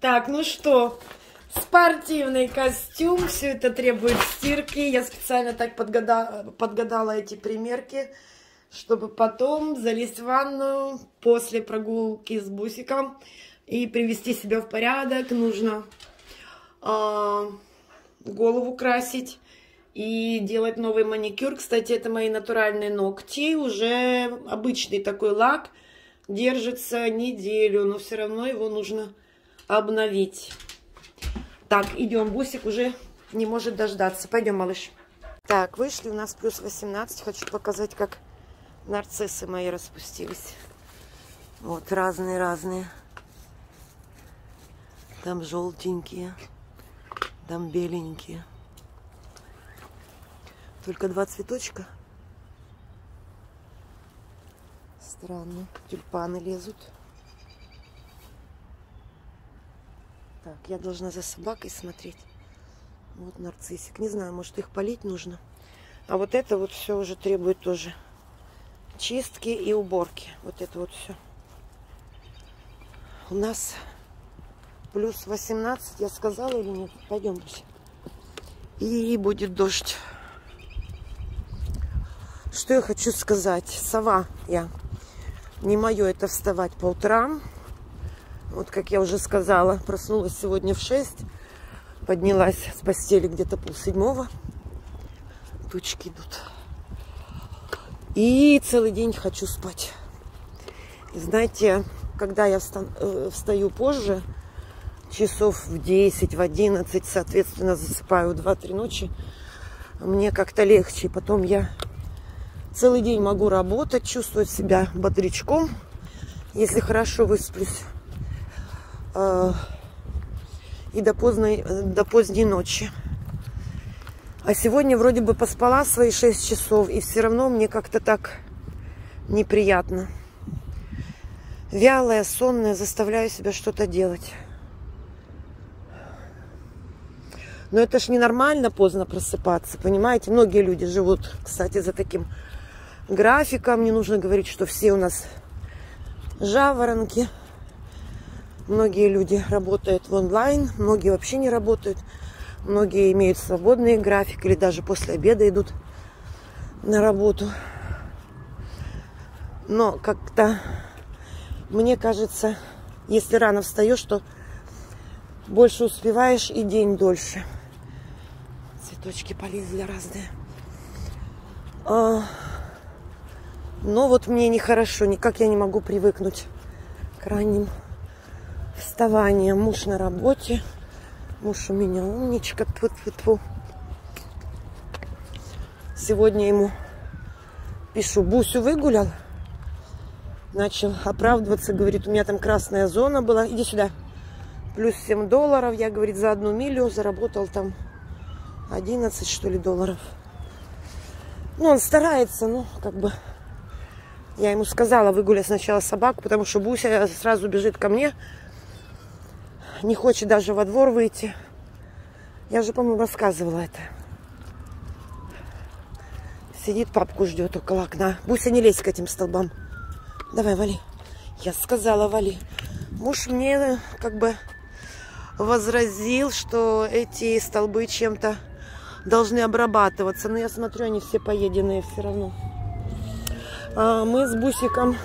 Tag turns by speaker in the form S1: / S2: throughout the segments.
S1: Так, ну что, спортивный костюм, все это требует стирки. Я специально так подгадала, подгадала эти примерки, чтобы потом залезть в ванную после прогулки с бусиком и привести себя в порядок. Нужно э, голову красить и делать новый маникюр. Кстати, это мои натуральные ногти, уже обычный такой лак, держится неделю, но все равно его нужно обновить. Так, идем, Бусик уже не может дождаться. Пойдем, малыш. Так, вышли у нас плюс 18. Хочу показать, как нарциссы мои распустились. Вот, разные-разные. Там желтенькие, там беленькие. Только два цветочка. Странно. Тюльпаны лезут. Так, я должна за собакой смотреть. Вот нарциссик. Не знаю, может их полить нужно. А вот это вот все уже требует тоже чистки и уборки. Вот это вот все. У нас плюс 18, я сказала или нет? Пойдем, И будет дождь. Что я хочу сказать? Сова я. Не мое это вставать по утрам. Вот, как я уже сказала, проснулась сегодня в 6. Поднялась с постели где-то полседьмого. Тучки идут. И целый день хочу спать. И знаете, когда я э, встаю позже, часов в 10, в 11, соответственно, засыпаю 2-3 ночи, мне как-то легче. Потом я целый день могу работать, чувствовать себя бодрячком, если хорошо высплюсь. А, и до поздней, до поздней ночи. А сегодня вроде бы поспала свои 6 часов, и все равно мне как-то так неприятно. Вялая, сонная, заставляю себя что-то делать. Но это ж ненормально поздно просыпаться, понимаете? Многие люди живут, кстати, за таким графиком. Не нужно говорить, что все у нас жаворонки. Многие люди работают в онлайн, многие вообще не работают. Многие имеют свободный график или даже после обеда идут на работу. Но как-то мне кажется, если рано встаешь, то больше успеваешь и день дольше. Цветочки полезли разные. А, но вот мне нехорошо, никак я не могу привыкнуть к ранним вставание. Муж на работе. Муж у меня умничка. Тьфу -тьфу -тьфу. Сегодня ему пишу, Бусю выгулял. Начал оправдываться, говорит, у меня там красная зона была. Иди сюда. Плюс 7 долларов. Я, говорит, за одну милю заработал там 11, что ли, долларов. Ну, он старается, ну, как бы... Я ему сказала выгулять сначала собаку, потому что Буся сразу бежит ко мне, не хочет даже во двор выйти. Я же, по-моему, рассказывала это. Сидит, папку ждет около окна. Буся, не лезь к этим столбам. Давай, вали. Я сказала, вали. Муж мне как бы возразил, что эти столбы чем-то должны обрабатываться. Но я смотрю, они все поеденные все равно. А мы с Бусиком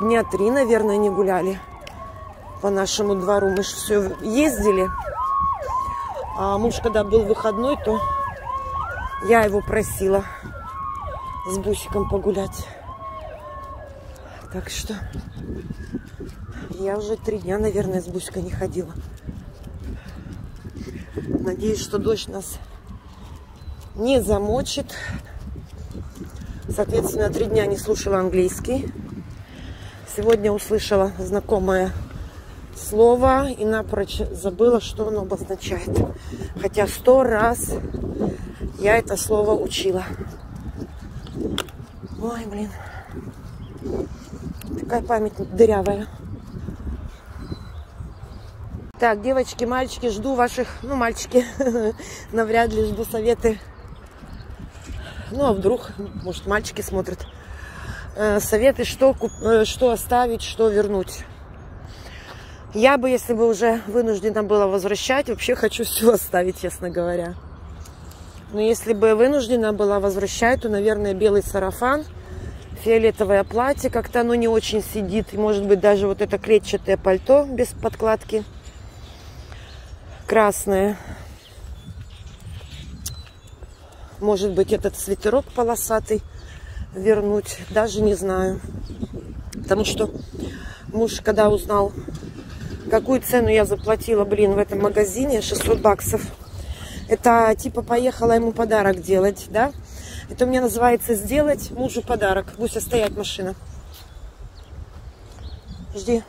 S1: дня три, наверное, не гуляли по нашему двору. Мы же все ездили. А муж, когда был выходной, то я его просила с Бусиком погулять. Так что я уже три дня, наверное, с Бусикой не ходила. Надеюсь, что дождь нас не замочит. Соответственно, три дня не слушала английский. Сегодня услышала знакомое слово и напрочь забыла, что оно обозначает. Хотя сто раз я это слово учила. Ой, блин. Такая память дырявая. Так, девочки, мальчики, жду ваших, ну, мальчики, навряд ли жду советы. Ну, а вдруг, может, мальчики смотрят. Э, советы, что, э, что оставить, что вернуть. Я бы, если бы уже вынуждена была возвращать, вообще хочу все оставить, честно говоря. Но если бы вынуждена была возвращать, то, наверное, белый сарафан, фиолетовое платье, как-то оно не очень сидит. И, может быть, даже вот это клетчатое пальто без подкладки. Красное. Может быть, этот свитерок полосатый вернуть. Даже не знаю. Потому что муж, когда узнал, какую цену я заплатила, блин, в этом магазине, 600 баксов. Это типа поехала ему подарок делать, да? Это у меня называется сделать мужу подарок. Буся стоять машина. Жди.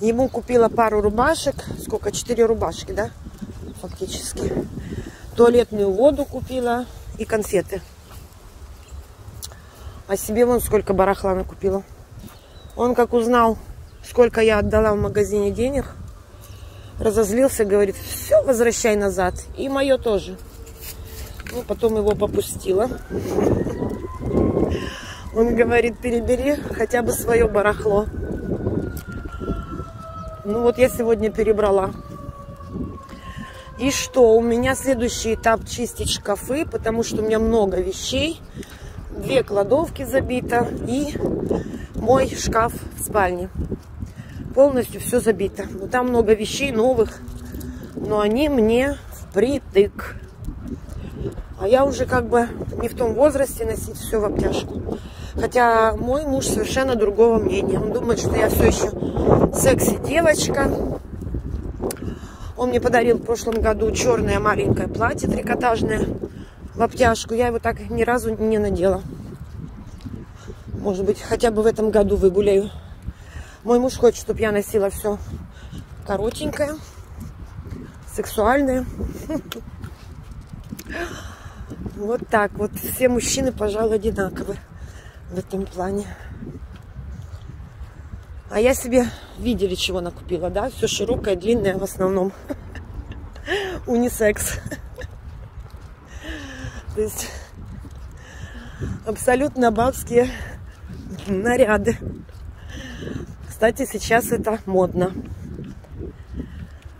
S1: Ему купила пару рубашек. Сколько? Четыре рубашки, да? Фактически. Туалетную воду купила и конфеты. А себе вон сколько барахла накупила. Он как узнал, сколько я отдала в магазине денег, разозлился, говорит, все, возвращай назад. И мое тоже. Ну, потом его попустила. Он говорит, перебери хотя бы свое барахло. Ну вот я сегодня перебрала. И что? У меня следующий этап чистить шкафы, потому что у меня много вещей. Две кладовки забито и мой шкаф в спальне. Полностью все забито. Но там много вещей новых, но они мне впритык. А я уже как бы не в том возрасте носить все в обтяжку. Хотя мой муж совершенно другого мнения. Он думает, что я все еще секси-девочка. Он мне подарил в прошлом году черное маленькое платье трикотажное в обтяжку. Я его так ни разу не надела. Может быть, хотя бы в этом году выгуляю. Мой муж хочет, чтобы я носила все коротенькое, сексуальное. Вот так вот. Все мужчины, пожалуй, одинаковы в этом плане. А я себе, видели, чего накупила, да? Все широкое, длинное в основном. Унисекс. То есть абсолютно бабские наряды. Кстати, сейчас это модно.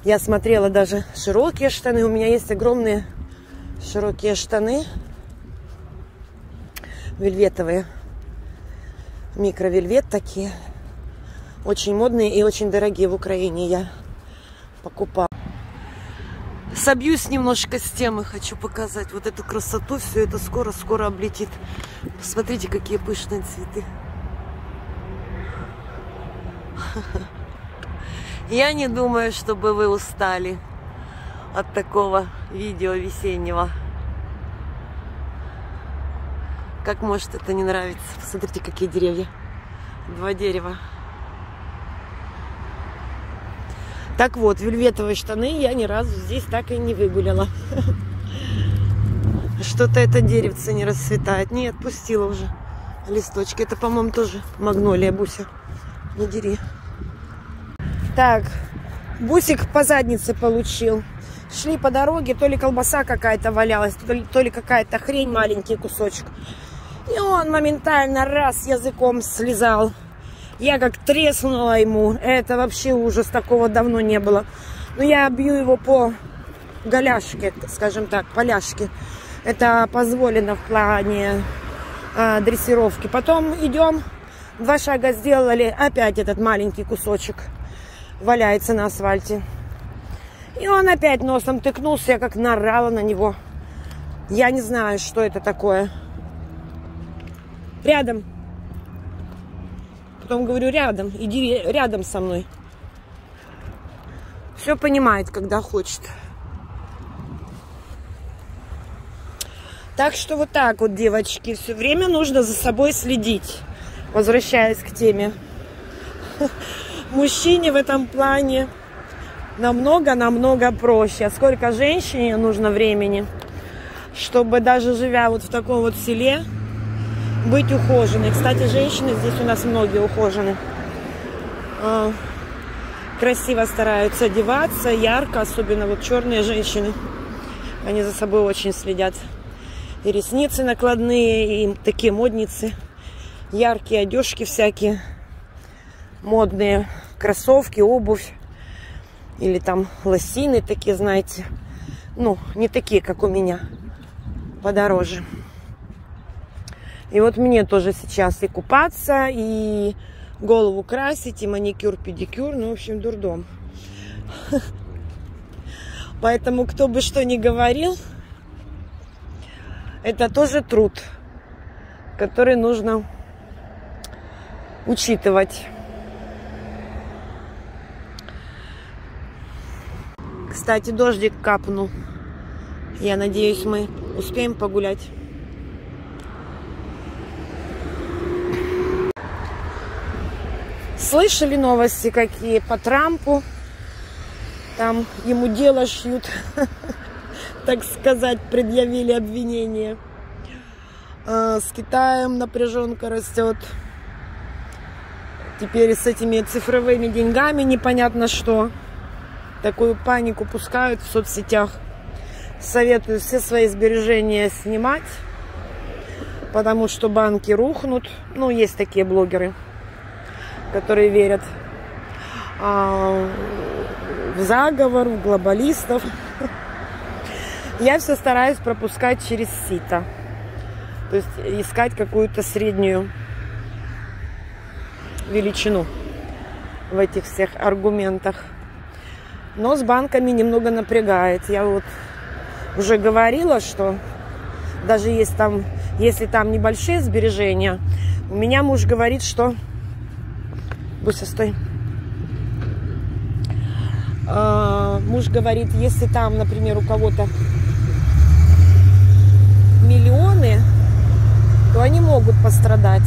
S1: Я смотрела даже широкие штаны. У меня есть огромные широкие штаны. Вельветовые. Микровельвет такие. Очень модные и очень дорогие в Украине я покупала. Собьюсь немножко с темы, хочу показать вот эту красоту. Все это скоро-скоро облетит. Посмотрите, какие пышные цветы. Я не думаю, чтобы вы устали от такого видео весеннего. Как может это не нравится? Посмотрите, какие деревья. Два дерева. Так вот, вельветовые штаны я ни разу здесь так и не выгуляла. Что-то это деревце не расцветает. Не, отпустила уже листочки. Это, по-моему, тоже магнолия, Буся. Не дери. Так, Бусик по заднице получил. Шли по дороге, то ли колбаса какая-то валялась, то ли, то ли какая-то хрень, маленький кусочек. И он моментально раз языком слезал. Я как треснула ему. Это вообще ужас, такого давно не было. Но я бью его по голяшке, скажем так, поляшке. Это позволено в плане а, дрессировки. Потом идем, два шага сделали, опять этот маленький кусочек валяется на асфальте. И он опять носом тыкнулся, я как нарала на него. Я не знаю, что это такое. Рядом. Потом говорю, рядом, иди рядом со мной. Все понимает, когда хочет. Так что вот так вот, девочки, все время нужно за собой следить. Возвращаясь к теме. Мужчине в этом плане намного-намного проще. А сколько женщине нужно времени, чтобы даже живя вот в таком вот селе, быть ухоженной. Кстати, женщины здесь у нас многие ухожены. А, красиво стараются одеваться, ярко, особенно вот черные женщины. Они за собой очень следят. И ресницы накладные, и такие модницы. Яркие одежки всякие. Модные кроссовки, обувь. Или там лосины такие, знаете. Ну, не такие, как у меня. Подороже. И вот мне тоже сейчас и купаться, и голову красить, и маникюр, педикюр. Ну, в общем, дурдом. Поэтому, кто бы что ни говорил, это тоже труд, который нужно учитывать. Кстати, дождик капнул. Я надеюсь, мы успеем погулять. Слышали новости какие по Трампу? Там ему дело шьют, так сказать, предъявили обвинение. А, с Китаем напряженка растет. Теперь с этими цифровыми деньгами непонятно что. Такую панику пускают в соцсетях. Советую все свои сбережения снимать, потому что банки рухнут. Ну, есть такие блогеры, которые верят а, в заговор, в глобалистов. Я все стараюсь пропускать через сито. То есть искать какую-то среднюю величину в этих всех аргументах. Но с банками немного напрягает. Я вот уже говорила, что даже если там, если там небольшие сбережения, у меня муж говорит, что... Буся, стой. А, муж говорит, если там, например, у кого-то миллионы, то они могут пострадать.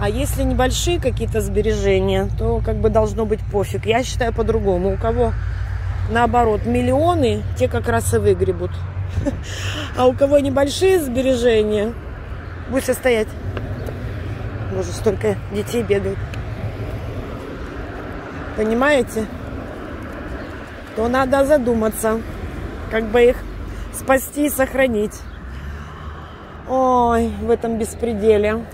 S1: А если небольшие какие-то сбережения, то как бы должно быть пофиг. Я считаю по-другому. У кого наоборот миллионы, те как раз и выгребут. А у кого небольшие сбережения, будь стоять. Боже, столько детей бегает. Понимаете? То надо задуматься, как бы их спасти и сохранить. Ой, в этом беспределе.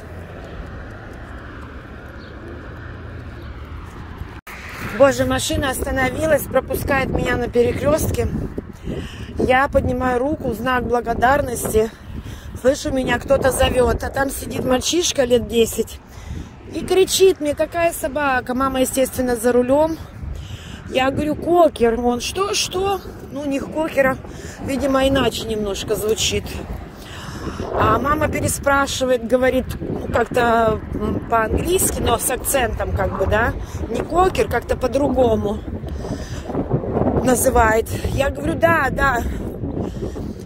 S1: Боже, машина остановилась, пропускает меня на перекрестке. Я поднимаю руку знак благодарности. Слышу, меня кто-то зовет, а там сидит мальчишка лет 10 и кричит мне, какая собака. Мама, естественно, за рулем. Я говорю, кокер. Он, что, что? Ну, у них кокера, видимо, иначе немножко звучит. А мама переспрашивает, говорит ну, как-то по-английски, но с акцентом как бы, да. Не кокер, как-то по-другому называет. Я говорю, да, да.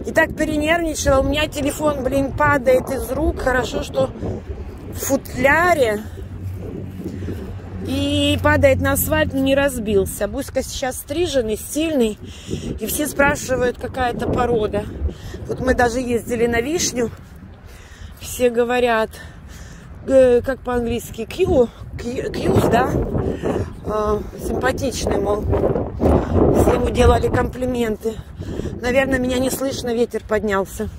S1: И так перенервничала. У меня телефон, блин, падает из рук. Хорошо, что в футляре. И падает на асфальт, но не разбился. Буська сейчас стриженный, сильный. И все спрашивают, какая это порода. Вот мы даже ездили на вишню. Все говорят, э, как по-английски, Q, Q, да? Э, симпатичный, мол. Все ему делали комплименты. Наверное, меня не слышно, ветер поднялся.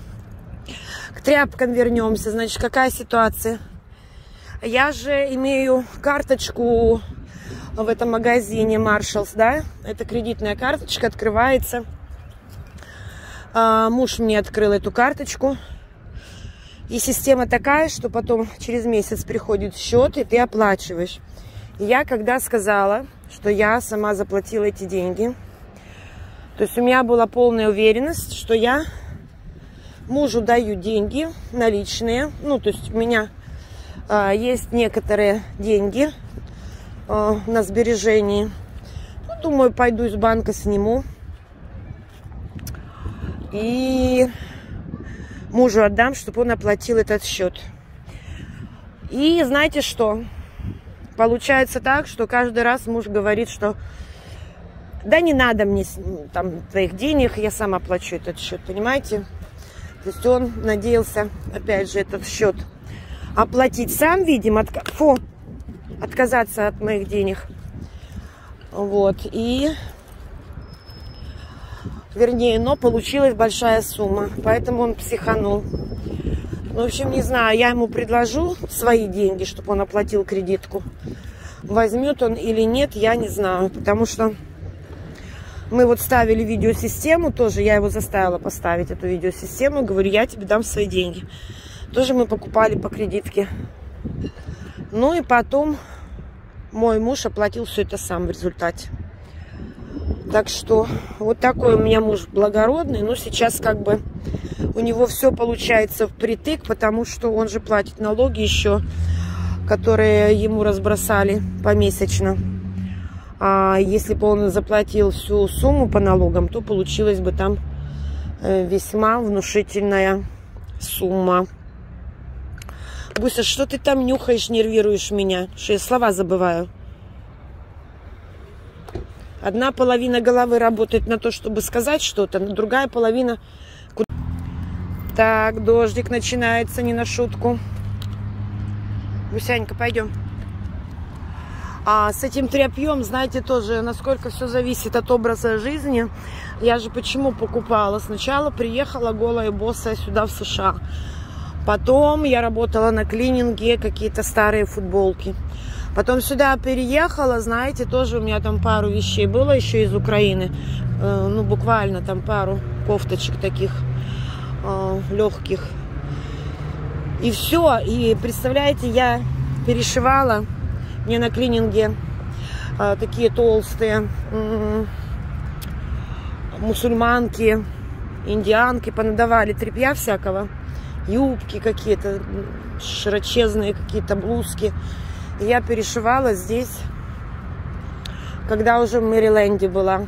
S1: К тряпкам вернемся. Значит, какая ситуация? Я же имею карточку в этом магазине Marshalls, да? Это кредитная карточка, открывается. А, муж мне открыл эту карточку. И система такая, что потом через месяц приходит счет, и ты оплачиваешь. Я когда сказала, что я сама заплатила эти деньги, то есть у меня была полная уверенность, что я мужу даю деньги наличные. Ну, то есть у меня есть некоторые деньги а, на сбережении. Ну, думаю, пойду из банка сниму. И мужу отдам, чтобы он оплатил этот счет. И знаете что? Получается так, что каждый раз муж говорит, что да не надо мне там твоих денег, я сам оплачу этот счет, понимаете? То есть он надеялся, опять же, этот счет оплатить сам, видим, от... Фу, отказаться от моих денег. Вот, и Вернее, но получилась большая сумма. Поэтому он психанул. Ну, в общем, не знаю, я ему предложу свои деньги, чтобы он оплатил кредитку. Возьмет он или нет, я не знаю. Потому что мы вот ставили видеосистему тоже. Я его заставила поставить, эту видеосистему. Говорю, я тебе дам свои деньги. Тоже мы покупали по кредитке. Ну и потом мой муж оплатил все это сам в результате. Так что вот такой у меня муж благородный. Но сейчас как бы у него все получается впритык, потому что он же платит налоги еще, которые ему разбросали помесячно. А если бы он заплатил всю сумму по налогам, то получилась бы там э, весьма внушительная сумма. Буся, что ты там нюхаешь, нервируешь меня? Что я слова забываю. Одна половина головы работает на то, чтобы сказать что-то, другая половина... Так, дождик начинается не на шутку. Гусянька, пойдем. А с этим тряпьем, знаете, тоже, насколько все зависит от образа жизни. Я же почему покупала? Сначала приехала голая босса сюда, в США. Потом я работала на клининге, какие-то старые футболки. Потом сюда переехала, знаете, тоже у меня там пару вещей было еще из Украины. Э, ну, буквально там пару кофточек таких э, легких. И все. И представляете, я перешивала. Мне на клининге э, такие толстые мусульманки, индианки понадавали тряпья всякого. Юбки какие-то, широчезные какие-то блузки я перешивала здесь, когда уже в Мэриленде была.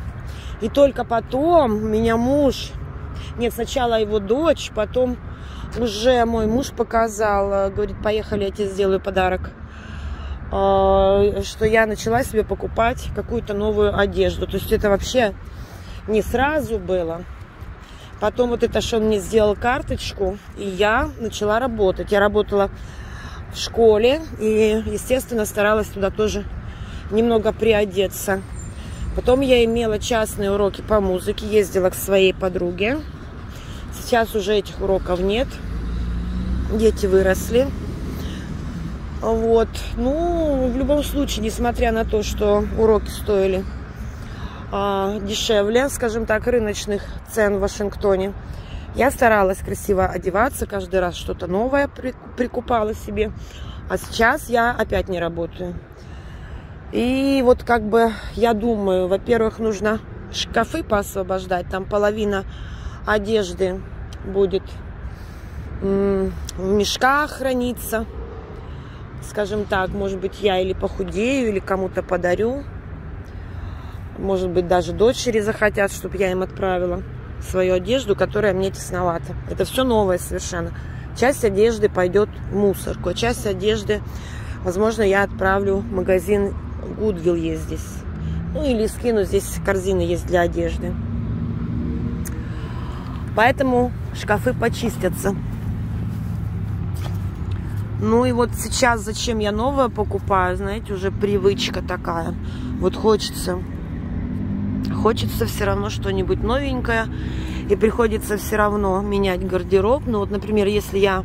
S1: И только потом меня муж, нет, сначала его дочь, потом уже мой муж показал, э, говорит, поехали, я тебе сделаю подарок э, что я начала себе покупать какую-то новую одежду. То есть это вообще не сразу было. Потом вот это, что он мне сделал карточку, и я начала работать. Я работала в школе и, естественно, старалась туда тоже немного приодеться. Потом я имела частные уроки по музыке, ездила к своей подруге. Сейчас уже этих уроков нет. Дети выросли. Вот. Ну, в любом случае, несмотря на то, что уроки стоили а, дешевле, скажем так, рыночных цен в Вашингтоне, я старалась красиво одеваться, каждый раз что-то новое прикупала себе. А сейчас я опять не работаю. И вот как бы я думаю, во-первых, нужно шкафы поосвобождать. Там половина одежды будет в мешках храниться. Скажем так, может быть, я или похудею, или кому-то подарю. Может быть, даже дочери захотят, чтобы я им отправила свою одежду, которая мне тесновата. Это все новое совершенно. Часть одежды пойдет в мусорку, а часть одежды, возможно, я отправлю в магазин Goodwill есть здесь. Ну или скину, здесь корзины есть для одежды. Поэтому шкафы почистятся. Ну и вот сейчас зачем я новое покупаю, знаете, уже привычка такая. Вот хочется Хочется все равно что-нибудь новенькое. И приходится все равно менять гардероб. Ну вот, например, если я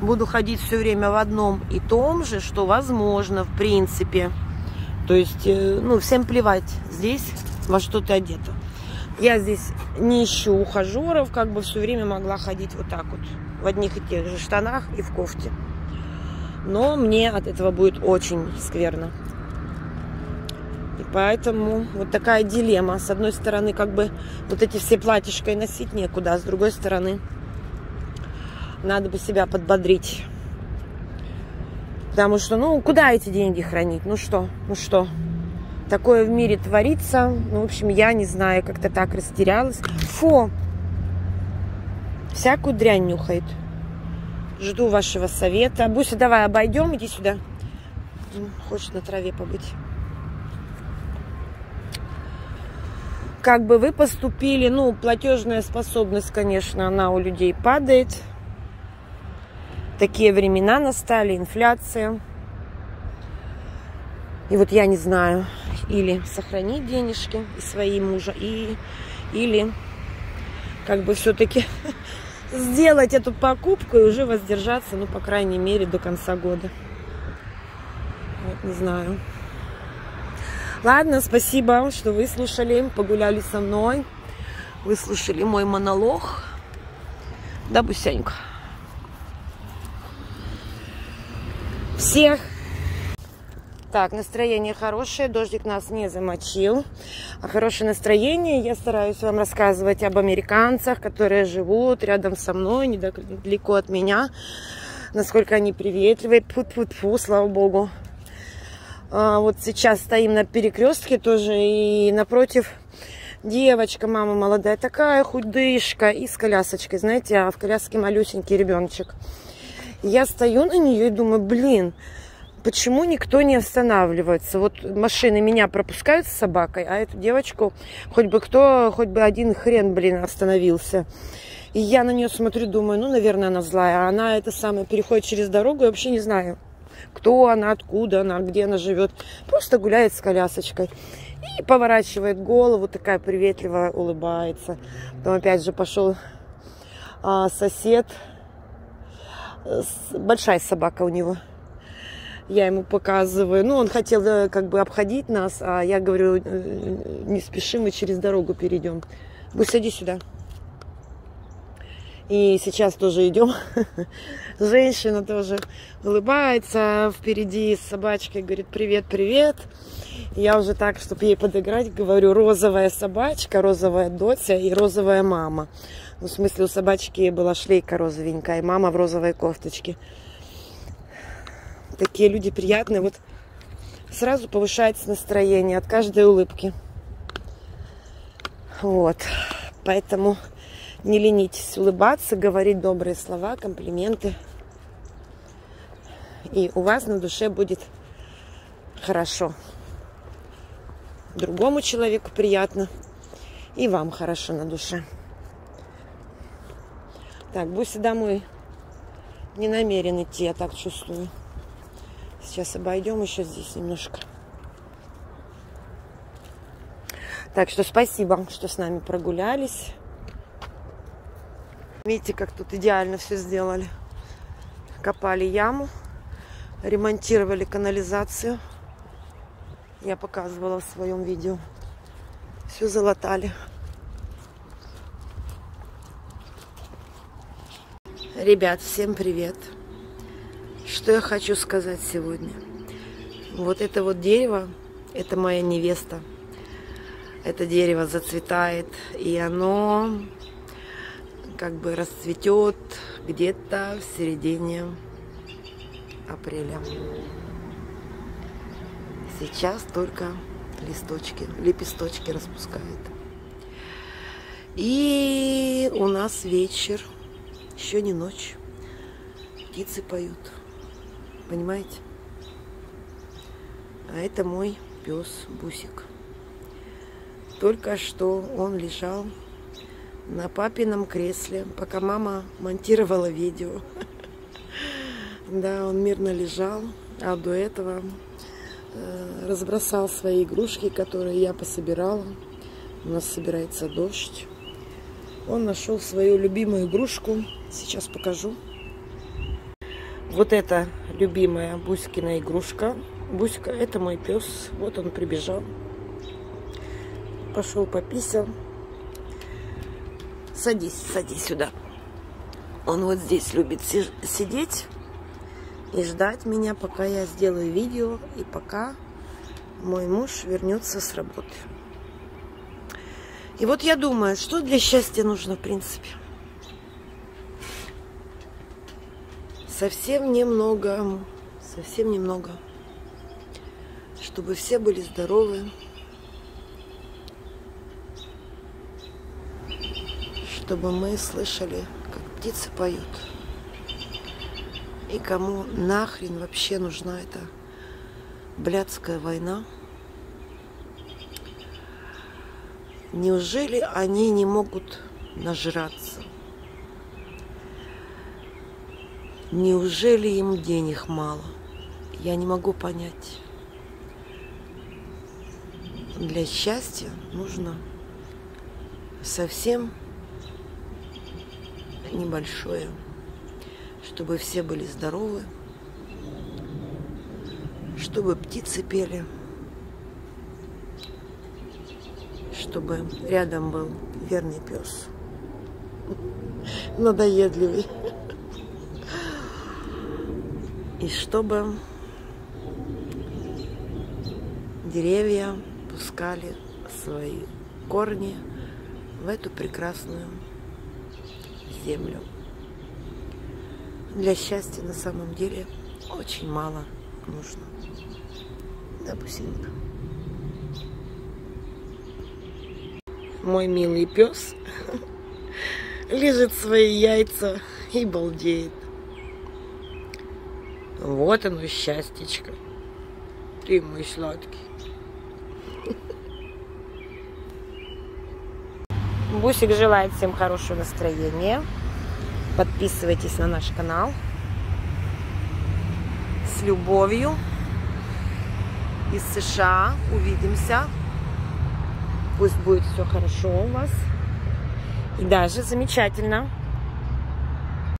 S1: буду ходить все время в одном и том же, что возможно, в принципе. То есть, э, ну, всем плевать здесь, во что ты одета. Я здесь не ищу ухажеров, как бы все время могла ходить вот так вот, в одних и тех же штанах и в кофте. Но мне от этого будет очень скверно. Поэтому вот такая дилемма. С одной стороны, как бы вот эти все платьишко и носить некуда, а с другой стороны, надо бы себя подбодрить. Потому что, ну, куда эти деньги хранить? Ну что, ну что? Такое в мире творится. Ну, в общем, я не знаю, как-то так растерялась. Фу! Всякую дрянь нюхает. Жду вашего совета. Буся, давай обойдем, иди сюда. Хочешь на траве побыть? Как бы вы поступили, ну, платежная способность, конечно, она у людей падает. Такие времена настали, инфляция. И вот я не знаю, или сохранить денежки и свои мужа, и, или как бы все-таки сделать эту покупку и уже воздержаться, ну, по крайней мере, до конца года. Вот, не знаю. Ладно, спасибо, что выслушали, погуляли со мной, выслушали мой монолог. Да, Бусянька? Всех так, настроение хорошее, дождик нас не замочил. А хорошее настроение я стараюсь вам рассказывать об американцах, которые живут рядом со мной, недалеко от меня. Насколько они приветливые. Фу-фу-фу, слава богу. А, вот сейчас стоим на перекрестке тоже, и напротив девочка, мама молодая, такая худышка, и с колясочкой, знаете, а в коляске малюсенький ребеночек. Я стою на нее и думаю, блин, почему никто не останавливается? Вот машины меня пропускают с собакой, а эту девочку хоть бы кто, хоть бы один хрен, блин, остановился. И я на нее смотрю, думаю, ну, наверное, она злая. А она это самое переходит через дорогу, я вообще не знаю, кто она, откуда она, где она живет. Просто гуляет с колясочкой. И поворачивает голову, такая приветливая, улыбается. Потом опять же пошел а, сосед. Большая собака у него я ему показываю. Ну, он хотел э, как бы обходить нас, а я говорю, э, не спешим, мы через дорогу перейдем. Будь сади сюда. И сейчас тоже идем. Женщина тоже улыбается впереди с собачкой, говорит, привет, привет. Я уже так, чтобы ей подыграть, говорю, розовая собачка, розовая Дотя и розовая мама. Ну, в смысле, у собачки была шлейка розовенькая, и мама в розовой кофточке такие люди приятные. Вот сразу повышается настроение от каждой улыбки. Вот. Поэтому не ленитесь улыбаться, говорить добрые слова, комплименты. И у вас на душе будет хорошо. Другому человеку приятно. И вам хорошо на душе. Так, Буся домой не намерен идти, я так чувствую. Сейчас обойдем еще здесь немножко. Так что спасибо, что с нами прогулялись. Видите, как тут идеально все сделали. Копали яму, ремонтировали канализацию. Я показывала в своем видео. Все залатали. Ребят, всем привет! Что я хочу сказать сегодня? Вот это вот дерево, это моя невеста. Это дерево зацветает, и оно как бы расцветет где-то в середине апреля. Сейчас только листочки, лепесточки распускает. И у нас вечер, еще не ночь, птицы поют. Понимаете? А это мой пес Бусик. Только что он лежал на папином кресле, пока мама монтировала видео. Да, он мирно лежал, а до этого э, разбросал свои игрушки, которые я пособирала. У нас собирается дождь. Он нашел свою любимую игрушку. Сейчас покажу. Вот это любимая Буськина игрушка. Буська, это мой пес. Вот он прибежал. Пошел пописал. Садись, садись сюда. Он вот здесь любит сидеть и ждать меня, пока я сделаю видео и пока мой муж вернется с работы. И вот я думаю, что для счастья нужно в принципе. совсем немного, совсем немного, чтобы все были здоровы, чтобы мы слышали, как птицы поют. И кому нахрен вообще нужна эта блядская война? Неужели они не могут нажраться? Неужели им денег мало? Я не могу понять. Для счастья нужно совсем небольшое, чтобы все были здоровы, чтобы птицы пели, чтобы рядом был верный пес, надоедливый, и чтобы деревья пускали свои корни в эту прекрасную землю. Для счастья на самом деле очень мало нужно. Бусинка? Мой милый пес лежит свои яйца и балдеет. Вот оно счастьечко. Ты мой сладкий. Бусик желает всем хорошего настроения. Подписывайтесь на наш канал. С любовью. Из США. Увидимся. Пусть будет все хорошо у вас. И даже замечательно.